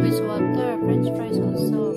with water, french fries also.